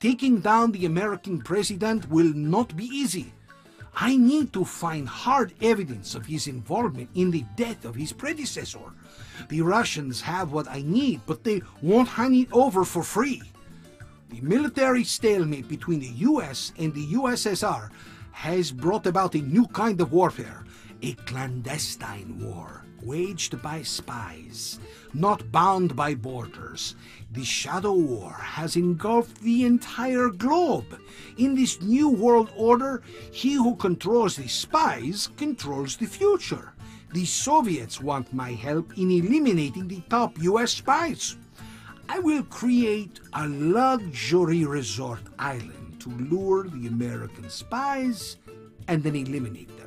Taking down the American president will not be easy. I need to find hard evidence of his involvement in the death of his predecessor. The Russians have what I need, but they won't hand it over for free. The military stalemate between the US and the USSR has brought about a new kind of warfare, a clandestine war waged by spies, not bound by borders. The Shadow War has engulfed the entire globe. In this new world order, he who controls the spies controls the future. The Soviets want my help in eliminating the top US spies. I will create a luxury resort island to lure the American spies and then eliminate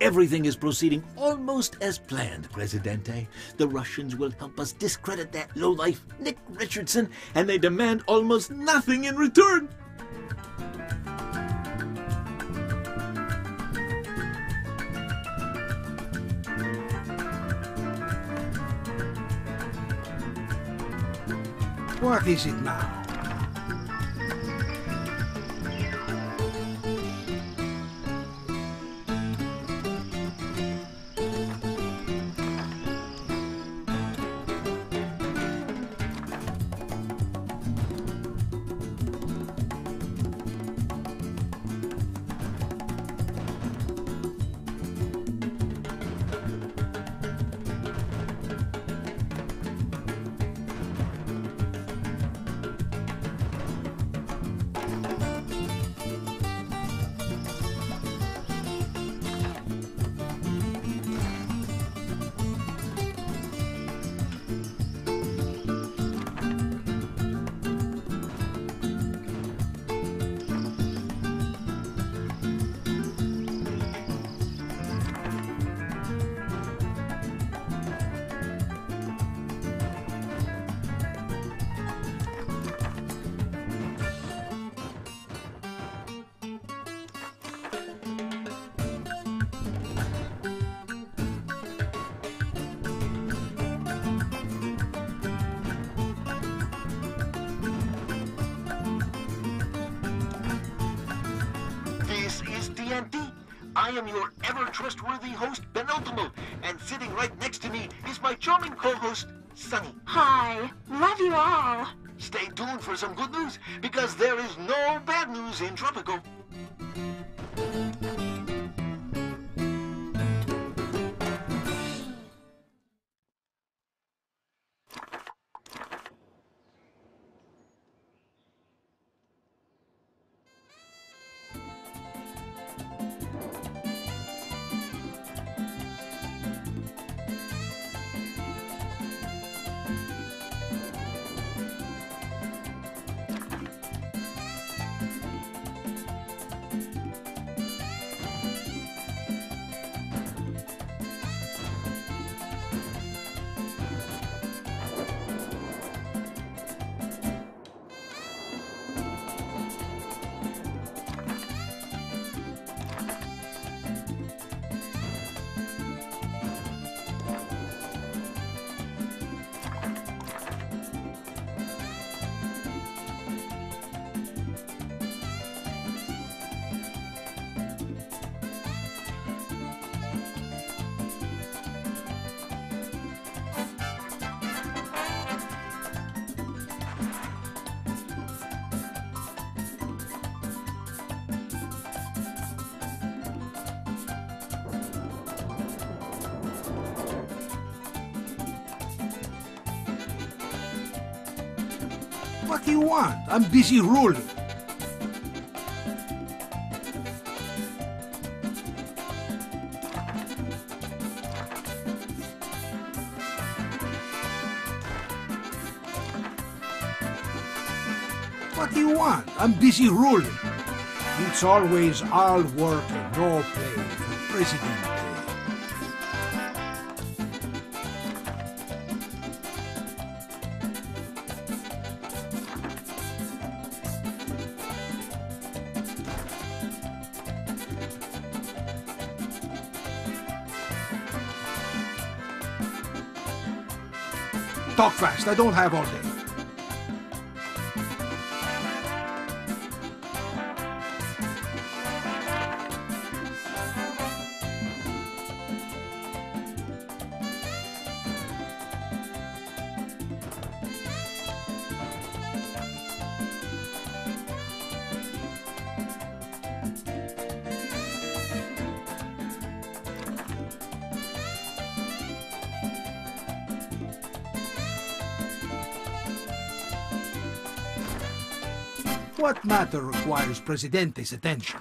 Everything is proceeding almost as planned, Presidente. The Russians will help us discredit that lowlife, Nick Richardson, and they demand almost nothing in return. What is it now? Am your ever trustworthy host, Ben Penultimo, and sitting right next to me is my charming co-host, Sunny. Hi. Love you all. Stay tuned for some good news, because there is no bad news in Tropico. What do you want? I'm busy ruling. What do you want? I'm busy ruling. It's always all work and no play for President. Talk fast, I don't have all day. What matter requires Presidente's attention?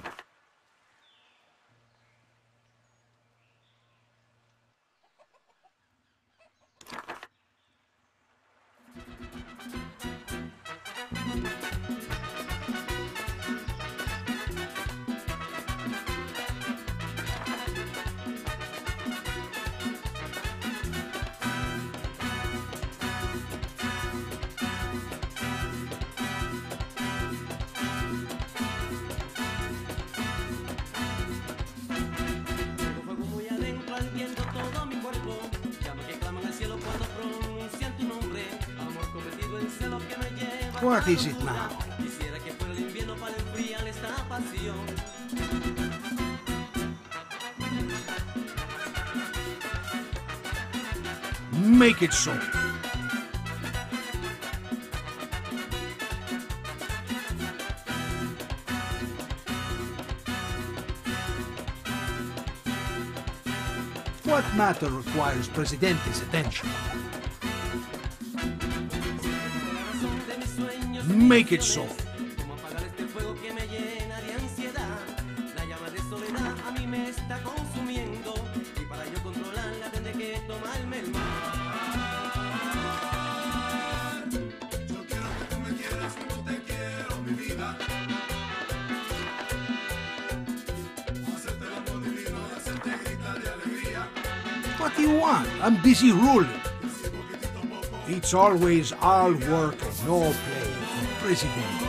What is it now? Make it so. What matter requires Presidente's attention? Tomarme el mar. What do you want? I'm busy ruling. It's always all work and no play President.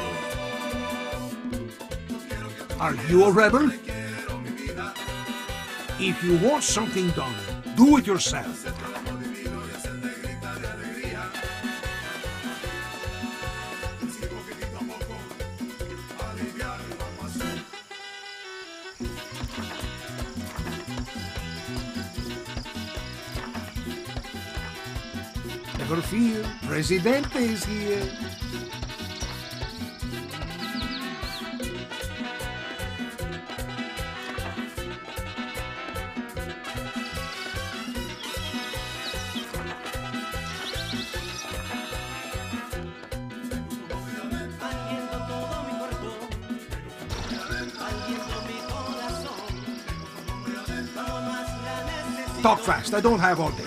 Are you a rebel? If you want something done, do it yourself. Never fear, Presidente is here. Talk fast, I don't have all day.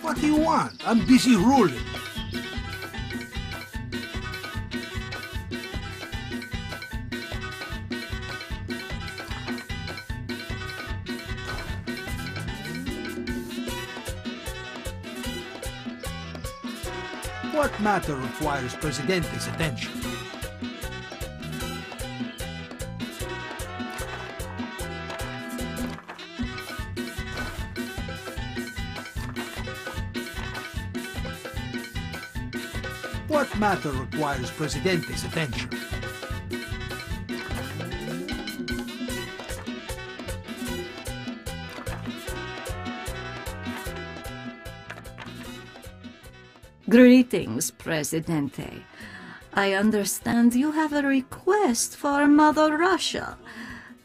What do you want? I'm busy ruling. Matter requires Presidente's attention? What matter requires Presidente's attention? Greetings, Presidente. I understand you have a request for Mother Russia.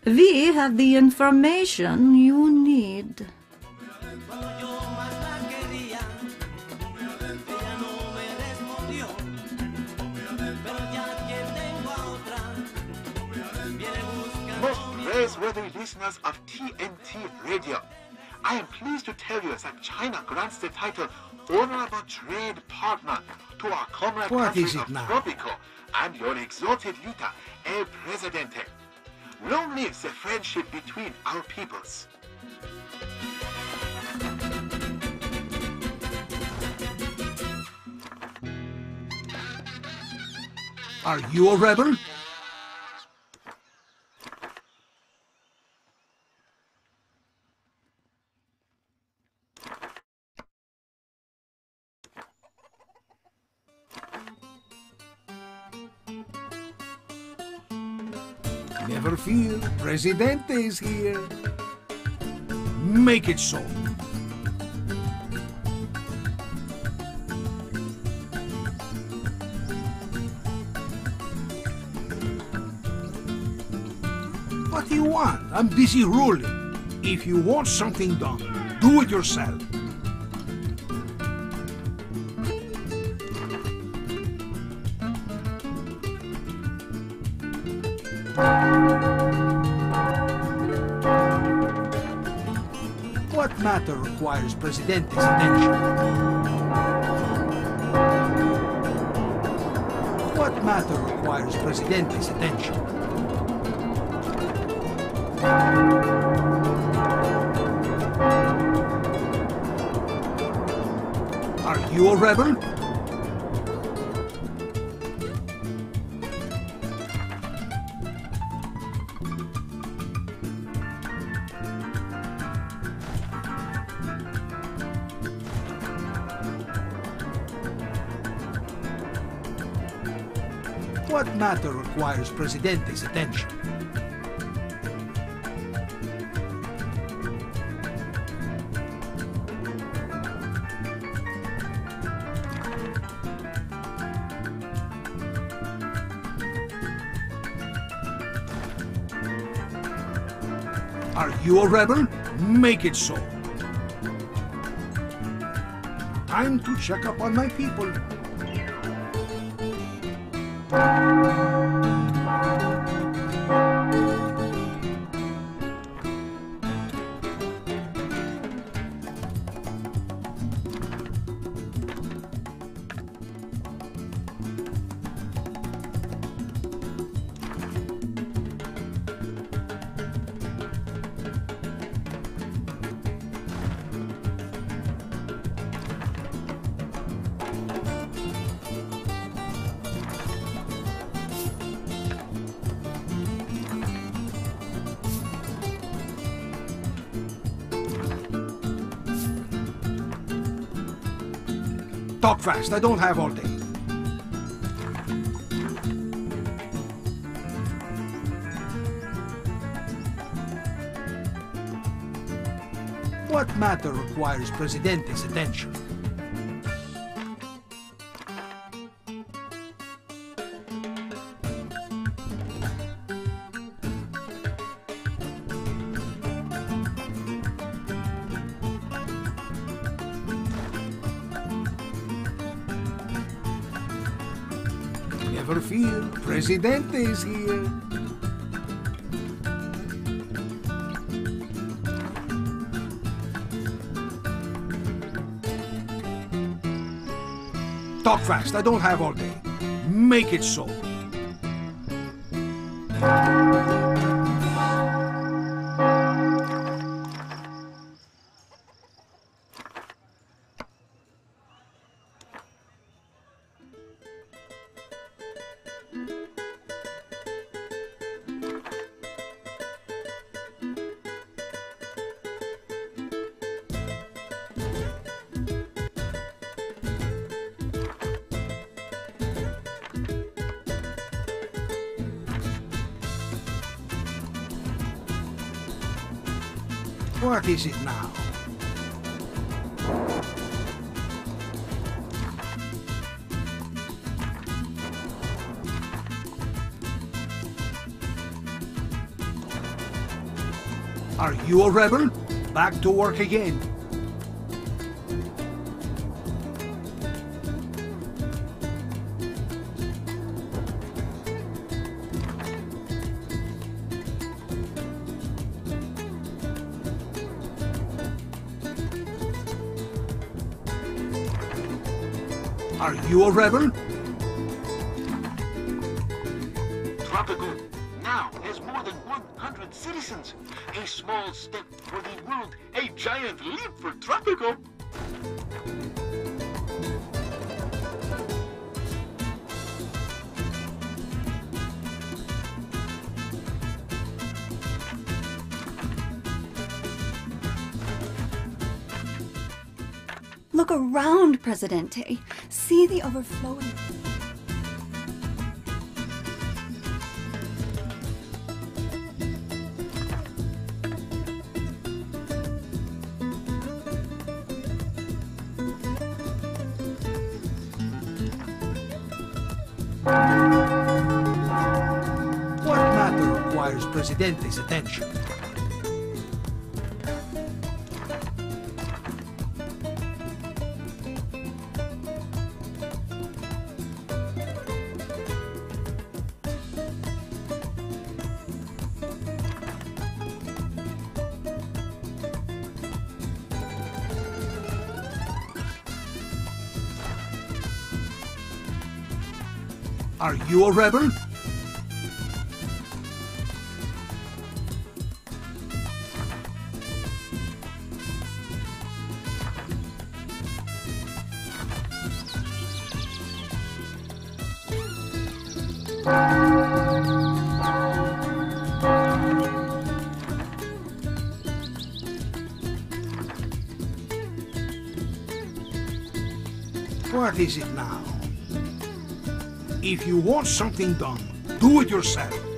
We have the information you need. Most trustworthy listeners of TNT Radio. I am pleased to tell you that China grants the title Honorable Trade Partner to our comrade What country is it of now? Tropico and your exalted leader, El Presidente. Long lives the friendship between our peoples. Are you a rebel? Never fear, Presidente is here. Make it so. What do you want? I'm busy ruling. If you want something done, do it yourself. What matter requires Presidente's attention? What matter requires Presidente's attention? Are you a rebel? What matter requires Presidente's attention? Are you a rebel? Make it so. Time to check up on my people. Talk fast, I don't have all day. What matter requires Presidente's attention? Presidente is here. Eh, Talk fast, I don't have all day. Make it so. What is it now? Are you a rebel? Back to work again. Are you a rebel? Tropico now has more than 100 citizens. A small step for the world, a giant leap for Tropico. Look around, Presidente. See the overflowing. What matter requires Presidente's attention? Are you a rebel? What is it you want something done, do it yourself.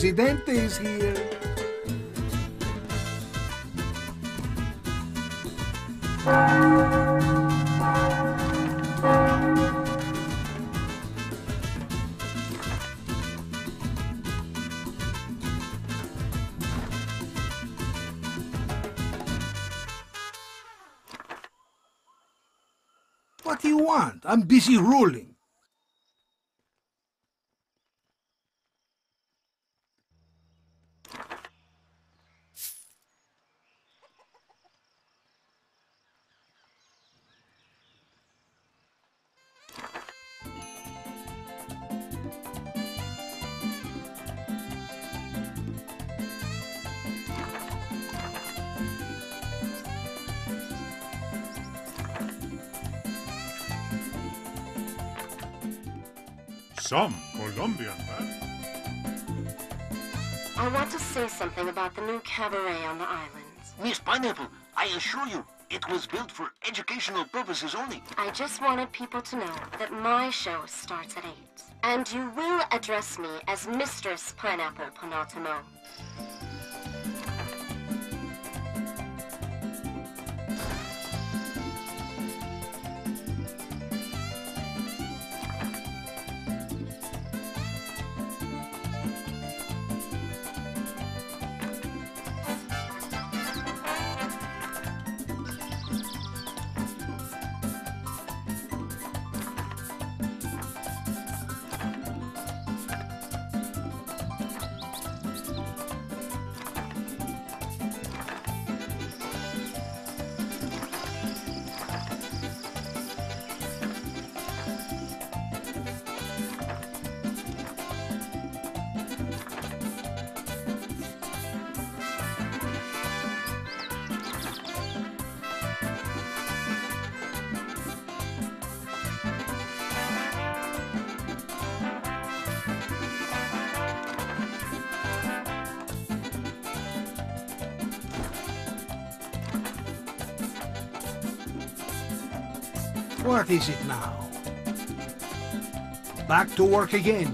Presidente is here. What do you want? I'm busy ruling. Some Colombian man. I want to say something about the new cabaret on the islands. Miss Pineapple, I assure you, it was built for educational purposes only. I just wanted people to know that my show starts at 8. And you will address me as Mistress Pineapple Penultimo. What is it now? Back to work again.